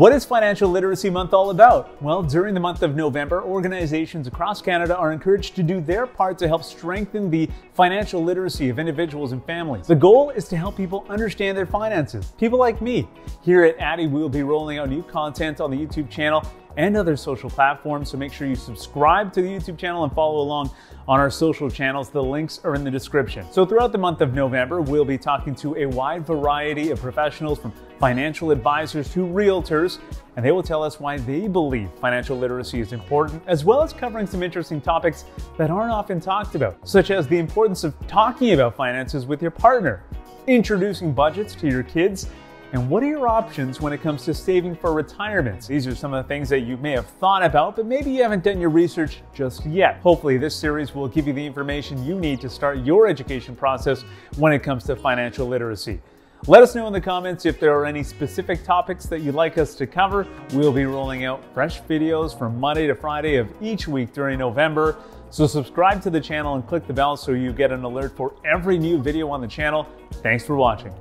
What is Financial Literacy Month all about? Well, during the month of November, organizations across Canada are encouraged to do their part to help strengthen the financial literacy of individuals and families. The goal is to help people understand their finances. People like me. Here at Addy, we will be rolling out new content on the YouTube channel and other social platforms. So make sure you subscribe to the YouTube channel and follow along on our social channels. The links are in the description. So throughout the month of November, we'll be talking to a wide variety of professionals from financial advisors to realtors, and they will tell us why they believe financial literacy is important, as well as covering some interesting topics that aren't often talked about, such as the importance of talking about finances with your partner, introducing budgets to your kids, and what are your options when it comes to saving for retirement? These are some of the things that you may have thought about, but maybe you haven't done your research just yet. Hopefully, this series will give you the information you need to start your education process when it comes to financial literacy. Let us know in the comments if there are any specific topics that you'd like us to cover. We'll be rolling out fresh videos from Monday to Friday of each week during November. So subscribe to the channel and click the bell so you get an alert for every new video on the channel. Thanks for watching.